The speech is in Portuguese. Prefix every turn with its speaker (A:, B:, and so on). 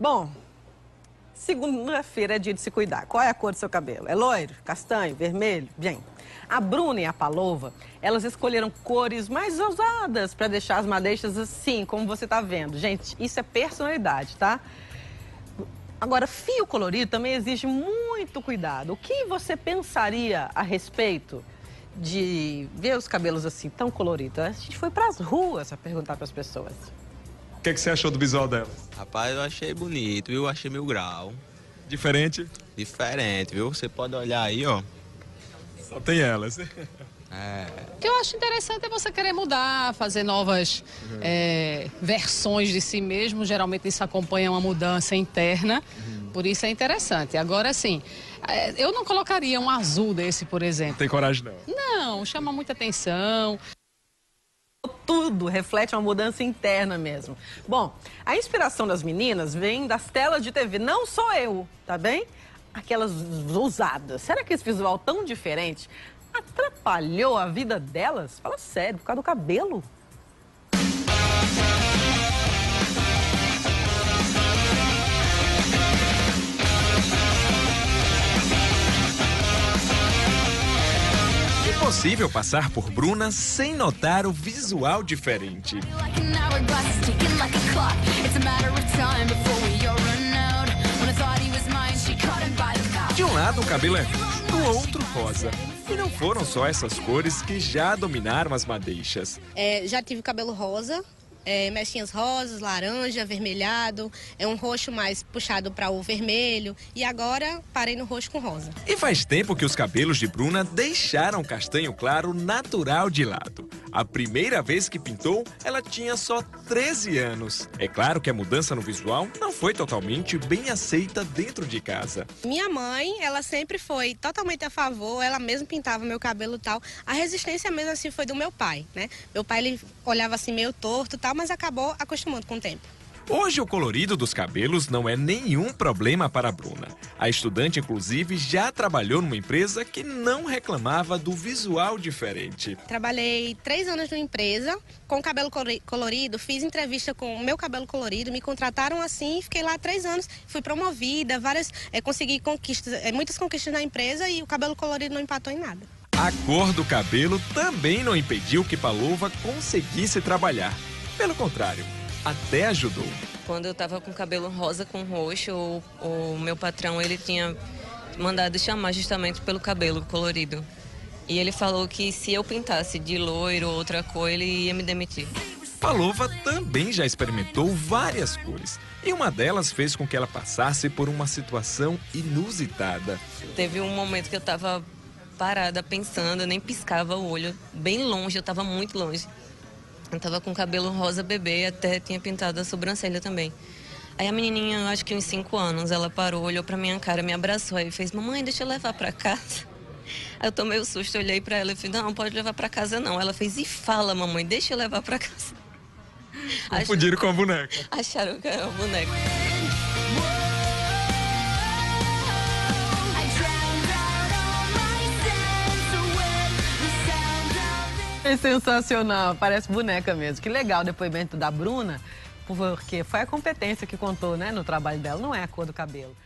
A: Bom, segunda-feira é dia de se cuidar. Qual é a cor do seu cabelo? É loiro, castanho, vermelho? Bem, a Bruna e a Palova, elas escolheram cores mais ousadas para deixar as madeixas assim, como você está vendo. Gente, isso é personalidade, tá? Agora, fio colorido também exige muito cuidado. O que você pensaria a respeito de ver os cabelos assim tão coloridos? A gente foi para as ruas para perguntar para as pessoas.
B: O que, é que você achou do visual dela?
C: Rapaz, eu achei bonito, viu? Achei mil grau.
B: Diferente?
C: Diferente, viu? Você pode olhar aí, ó.
B: Só tem elas.
C: É.
D: O que eu acho interessante é você querer mudar, fazer novas uhum. é, versões de si mesmo. Geralmente isso acompanha uma mudança interna, uhum. por isso é interessante. Agora, sim, é, eu não colocaria um azul desse, por exemplo.
B: Tem coragem, não?
D: Não, chama muita atenção
A: tudo reflete uma mudança interna mesmo. Bom, a inspiração das meninas vem das telas de TV, não sou eu, tá bem? Aquelas ousadas. Será que esse visual tão diferente atrapalhou a vida delas? Fala sério, por causa do cabelo.
E: Impossível passar por Bruna sem notar o visual diferente. De um lado o cabelo é do outro rosa. E não foram só essas cores que já dominaram as madeixas.
F: É, já tive cabelo rosa, é, mechinhas rosas, laranja, avermelhado, é um roxo mais puxado para o vermelho e agora parei no roxo com rosa.
E: E faz tempo que os cabelos de Bruna deixaram castanho claro natural de lado. A primeira vez que pintou, ela tinha só 13 anos. É claro que a mudança no visual não foi totalmente bem aceita dentro de casa.
F: Minha mãe, ela sempre foi totalmente a favor, ela mesma pintava meu cabelo tal. A resistência mesmo assim foi do meu pai, né? Meu pai ele olhava assim meio torto, tal, mas acabou acostumando com o tempo.
E: Hoje o colorido dos cabelos não é nenhum problema para a Bruna. A estudante, inclusive, já trabalhou numa empresa que não reclamava do visual diferente.
F: Trabalhei três anos numa empresa com cabelo colorido, fiz entrevista com o meu cabelo colorido, me contrataram assim, fiquei lá três anos, fui promovida, várias, é, consegui conquistas, é, muitas conquistas na empresa e o cabelo colorido não empatou em nada.
E: A cor do cabelo também não impediu que Palova conseguisse trabalhar. Pelo contrário, até ajudou.
G: Quando eu estava com cabelo rosa com roxo, o, o meu patrão ele tinha mandado chamar justamente pelo cabelo colorido. E ele falou que se eu pintasse de loiro ou outra cor, ele ia me demitir.
E: Palova também já experimentou várias cores. E uma delas fez com que ela passasse por uma situação inusitada.
G: Teve um momento que eu estava parada pensando, eu nem piscava o olho, bem longe, eu estava muito longe. Eu tava com cabelo rosa bebê, até tinha pintado a sobrancelha também. Aí a menininha, acho que uns 5 anos, ela parou, olhou pra minha cara, me abraçou e fez: Mamãe, deixa eu levar pra casa. Aí eu tomei o susto, olhei pra ela e falei: Não, pode levar pra casa não. Ela fez: E fala, mamãe, deixa eu levar pra casa.
B: Confundiram com a boneca.
G: Acharam que era uma boneca.
A: É sensacional, parece boneca mesmo. Que legal o depoimento da Bruna, porque foi a competência que contou né, no trabalho dela, não é a cor do cabelo.